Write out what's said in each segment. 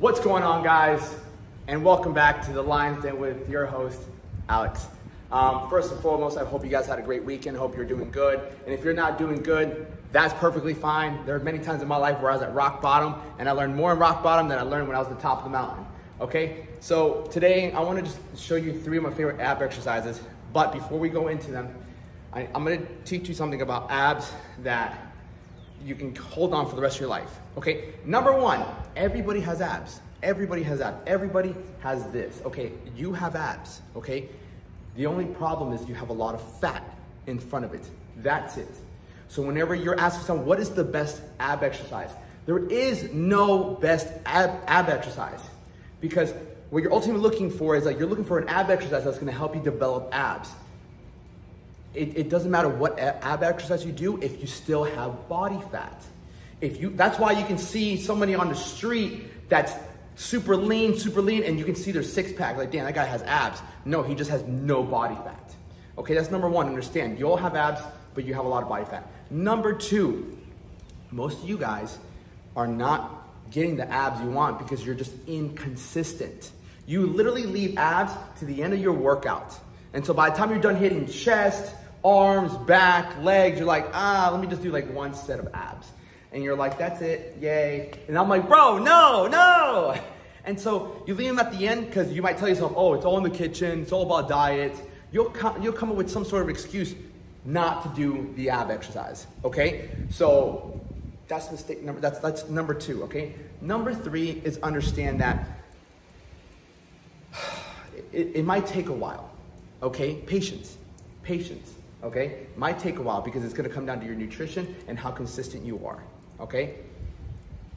What's going on, guys? And welcome back to the Lions Den with your host, Alex. Um, first and foremost, I hope you guys had a great weekend. Hope you're doing good. And if you're not doing good, that's perfectly fine. There are many times in my life where I was at rock bottom, and I learned more in rock bottom than I learned when I was at the top of the mountain. Okay? So today, I want to just show you three of my favorite ab exercises. But before we go into them, I, I'm going to teach you something about abs that you can hold on for the rest of your life. Okay, number one, everybody has abs. Everybody has abs. Everybody has this. Okay, you have abs. Okay, the only problem is you have a lot of fat in front of it. That's it. So whenever you're asking someone, what is the best ab exercise? There is no best ab, ab exercise because what you're ultimately looking for is like you're looking for an ab exercise that's going to help you develop abs it, it doesn't matter what ab exercise you do if you still have body fat. If you, that's why you can see somebody on the street that's super lean, super lean, and you can see their six pack. Like, damn, that guy has abs. No, he just has no body fat. Okay, that's number one. Understand, you all have abs, but you have a lot of body fat. Number two, most of you guys are not getting the abs you want because you're just inconsistent. You literally leave abs to the end of your workout. And so by the time you're done hitting chest, arms, back, legs, you're like, ah, let me just do like one set of abs. And you're like, that's it, yay. And I'm like, bro, no, no. And so you leave them at the end because you might tell yourself, oh, it's all in the kitchen, it's all about diet. You'll come, you'll come up with some sort of excuse not to do the ab exercise, okay? So that's mistake number, that's, that's number two, okay? Number three is understand that it, it might take a while, okay? Patience, patience okay? Might take a while because it's gonna come down to your nutrition and how consistent you are, okay?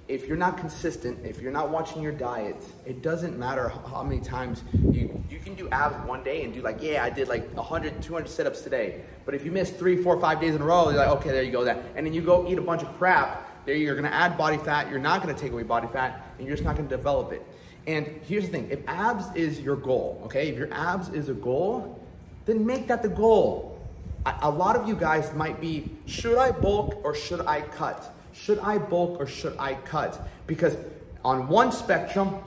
If you're not consistent, if you're not watching your diet, it doesn't matter how many times you, you can do abs one day and do like, yeah, I did like 100, 200 sit-ups today. But if you miss three, four, five days in a row, you're like, okay, there you go, that. And then you go eat a bunch of crap, there you're gonna add body fat, you're not gonna take away body fat, and you're just not gonna develop it. And here's the thing, if abs is your goal, okay? If your abs is a goal, then make that the goal a lot of you guys might be, should I bulk or should I cut? Should I bulk or should I cut? Because on one spectrum,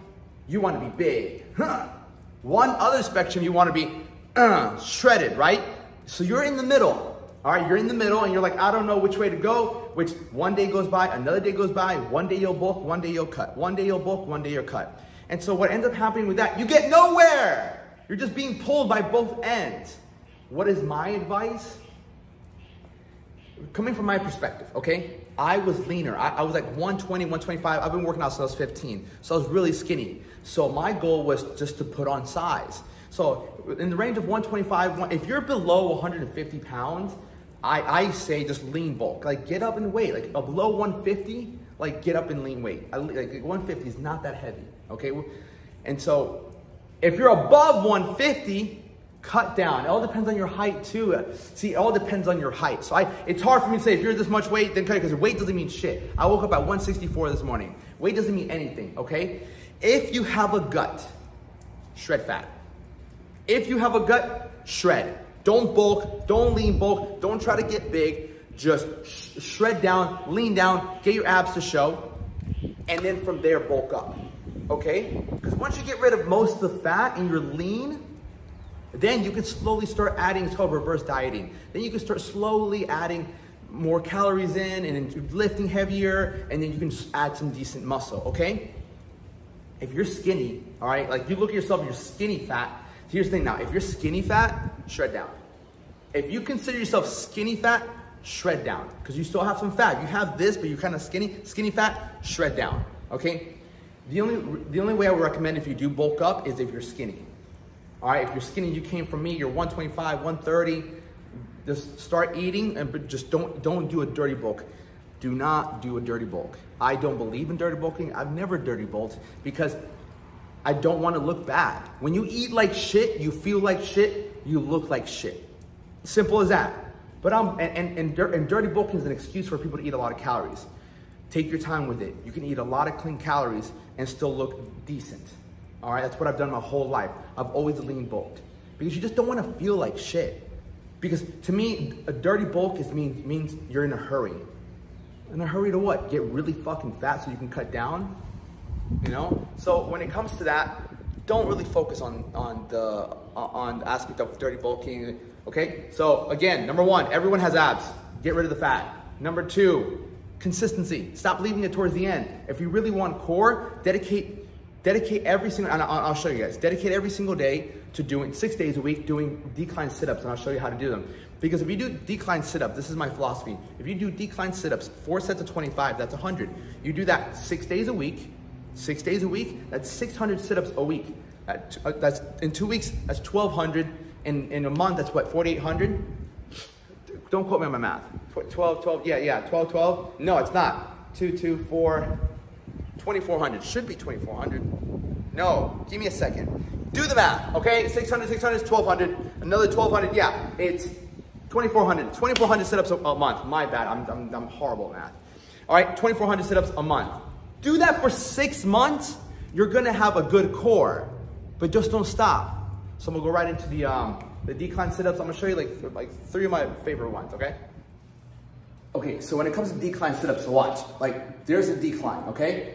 you want to be big. One other spectrum, you want to be uh, shredded, right? So you're in the middle. All right, you're in the middle and you're like, I don't know which way to go, which one day goes by, another day goes by, one day you'll bulk, one day you'll cut. One day you'll bulk, one day you'll cut. And so what ends up happening with that, you get nowhere. You're just being pulled by both ends. What is my advice? Coming from my perspective, okay? I was leaner. I, I, was like 120, 125. I've been working out since I was 15. So I was really skinny. So my goal was just to put on size. So in the range of 125, if you're below 150 pounds, I, I say just lean bulk. Like get up and weight. Like below 150, like get up and lean weight. Like 150 is not that heavy, okay? And so if you're above 150, cut down. It all depends on your height too. See, it all depends on your height. So I, it's hard for me to say if you're this much weight, then cut it because weight doesn't mean shit. I woke up at 164 this morning. Weight doesn't mean anything, okay? If you have a gut, shred fat. If you have a gut, shred. Don't bulk, don't lean bulk, don't try to get big. Just sh shred down, lean down, get your abs to show, and then from there bulk up, okay? Because once you get rid of most of the fat and you're lean, then you can slowly start adding, it's called reverse dieting. Then you can start slowly adding more calories in and lifting heavier, and then you can add some decent muscle, okay? If you're skinny, all right, like you look at yourself, you're skinny fat. Here's the thing now, if you're skinny fat, shred down. If you consider yourself skinny fat, shred down, because you still have some fat. You have this, but you're kind of skinny, skinny fat, shred down, okay? The only, the only way I would recommend if you do bulk up is if you're skinny. All right, if you're skinny, you came from me, you're 125, 130, just start eating and just don't, don't do a dirty bulk. Do not do a dirty bulk. I don't believe in dirty bulking. I've never dirty bulked because I don't want to look bad. When you eat like shit, you feel like shit, you look like shit. Simple as that. But I'm, and, and, and dirty bulking is an excuse for people to eat a lot of calories. Take your time with it. You can eat a lot of clean calories and still look decent. All right, that's what I've done my whole life. I've always lean bulked because you just don't want to feel like shit. Because to me, a dirty bulk is means means you're in a hurry. In a hurry to what? Get really fucking fat so you can cut down? you know? So when it comes to that, don't really focus on, on the uh, on the aspect of dirty bulking, okay? So again, number one, everyone has abs. Get rid of the fat. Number two, consistency. Stop leaving it towards the end. If you really want core, dedicate dedicate every single, and I'll, show you guys, dedicate every single day to doing, six days a week, doing decline sit-ups, and I'll show you how to do them. Because if you do decline sit-up, this is my philosophy. If you do decline sit-ups, four sets of 25, that's 100. You do that six days a week, six days a week, that's 600 sit-ups a week. Uh, that's in two weeks, that's 1,200. In, in a month, that's what, 4,800? Don't quote me on my math. 12, 12, yeah, yeah, 12, 12. No, it's not. 2, 2, 4, 2,400. Should be 2,400. No, give me a second. Do the math, okay? 600, 600 is 1,200. Another 1,200, yeah, it's 2,400. 2,400 sit-ups a, month. My bad, I'm, I'm, I'm horrible at math. All right, 2,400 sit-ups a month. Do that for six months, you're gonna have a good core, but just don't stop. So I'm gonna go right into the, um, the decline sit-ups. I'm gonna show you like, like three of my favorite ones, okay? Okay, so when it comes to decline sit-ups, so watch. Like, there's a decline, okay?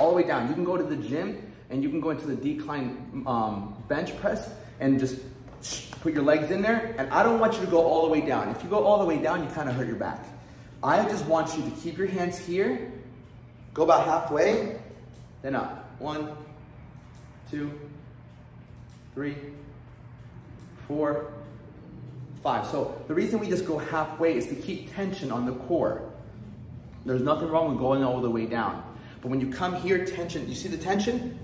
All the way down. You can go to the gym and you can go into the decline um, bench press and just put your legs in there. And I don't want you to go all the way down. If you go all the way down, you kind of hurt your back. I just want you to keep your hands here, go about halfway, then up. One, two, three, four, five. So the reason we just go halfway is to keep tension on the core. There's nothing wrong with going all the way down. But when you come here, tension, you see the tension?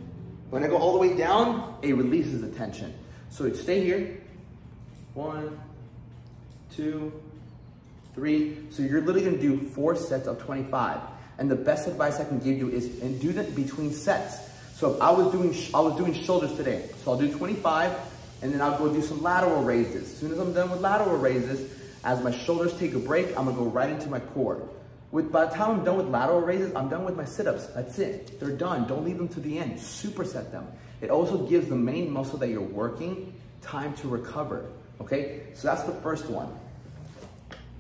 When I go all the way down, it releases the tension. So stay here. One, two, three. So you're literally gonna do four sets of 25. And the best advice I can give you is and do that between sets. So if I was doing I was doing shoulders today, so I'll do 25, and then I'll go do some lateral raises. As soon as I'm done with lateral raises, as my shoulders take a break, I'm gonna go right into my core. With, by the time I'm done with lateral raises, I'm done with my sit-ups. That's it. They're done. Don't leave them to the end. Superset them. It also gives the main muscle that you're working time to recover. Okay, so that's the first one.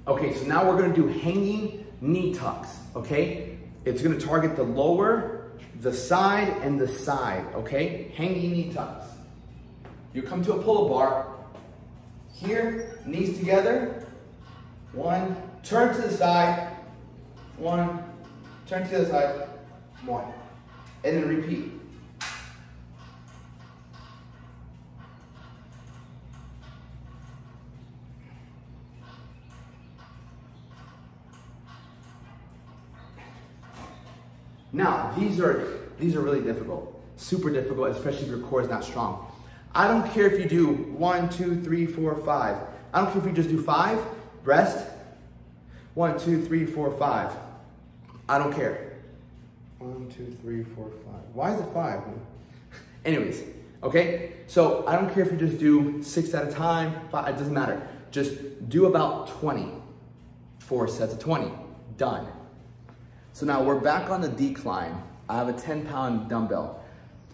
Okay, so now we're gonna do hanging knee tucks. Okay, it's gonna target the lower, the side, and the side. Okay, hanging knee tucks. You come to a pull-up bar. Here, knees together. One, turn to the side. One, turn to the side. One. And then repeat. Now, these are these are really difficult. Super difficult, especially if your core is not strong. I don't care if you do one, two, three, four, five. I don't care if you just do five, rest. One, two, three, four, five. I don't care. One, two, three, four, five. Why is it five? Anyways, okay? So I don't care if you just do six at a time, five, it doesn't matter. Just do about 20. Four sets of 20. Done. So now we're back on the decline. I have a 10 pound dumbbell.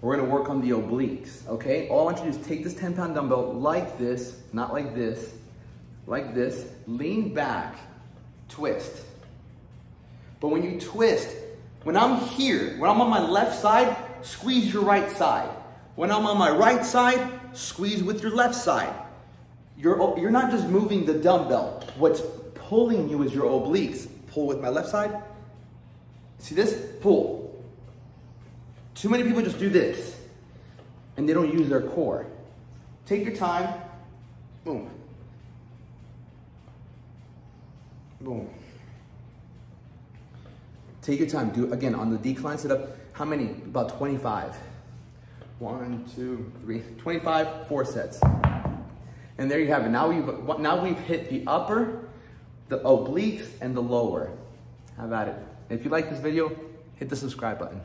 We're gonna work on the obliques, okay? All I want you to do is take this 10 pound dumbbell like this, not like this, like this, lean back, twist. But when you twist, when I'm here, when I'm on my left side, squeeze your right side. When I'm on my right side, squeeze with your left side. You're, you're not just moving the dumbbell. What's pulling you is your obliques. Pull with my left side. See this? Pull. Too many people just do this and they don't use their core. Take your time. Boom. Boom. Take your time. Do again on the decline sit up. How many? About 25. One, two, three, 25, four sets. And there you have it. Now we've now we've hit the upper, the obliques, and the lower. How about it? If you like this video, hit the subscribe button.